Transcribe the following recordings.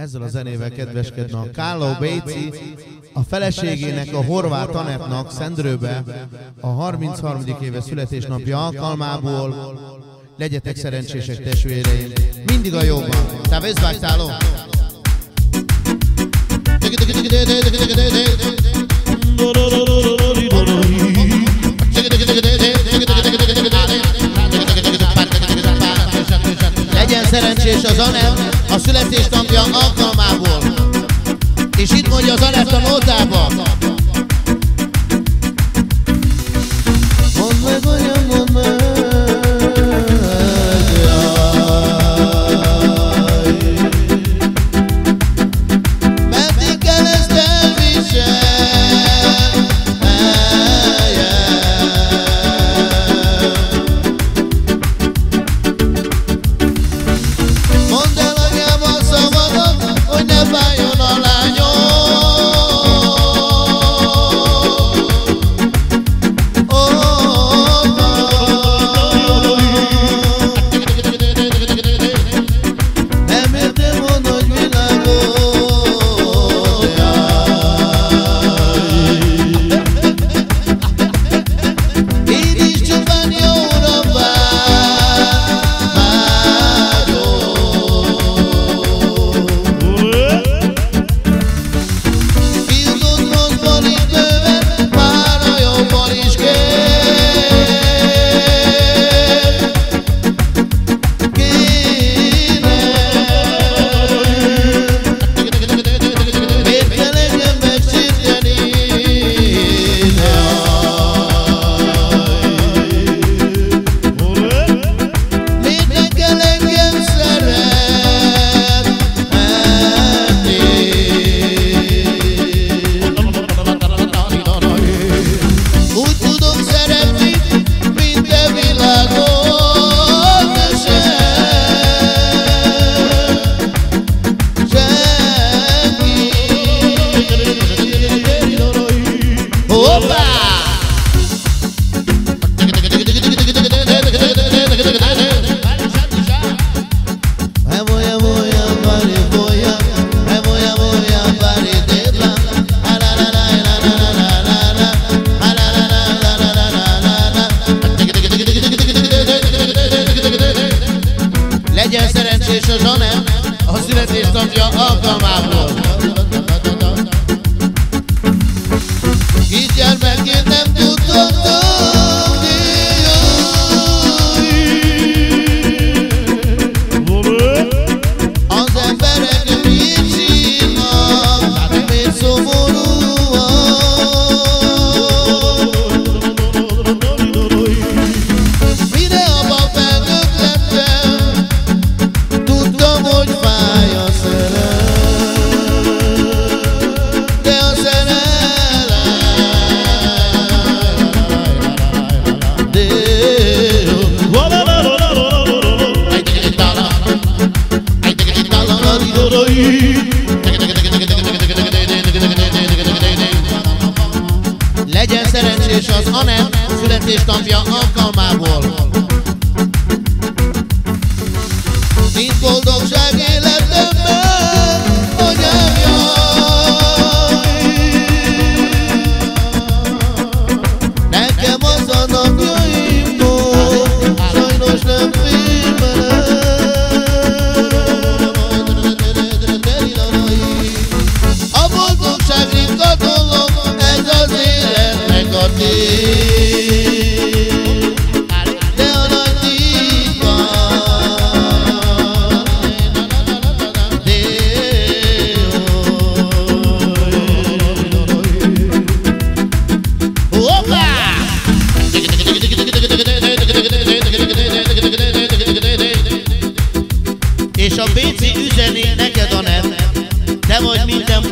Ezzel a zenével kedveskedne a Káló Béci, a feleségének, a horvát Tanetnak Szendrőbe a 33. éve születésnapja alkalmából. Legyetek szerencsések testvéreim, mindig a jobban. Te vezvágtáló! Legyen szerencsés az anem! születésnapja alkalmából. És itt mondja az Anett a notába,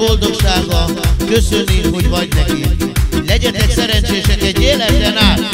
boldogsága, köszöni, hogy vagy neki. Legyetek szerencsések egy életen át,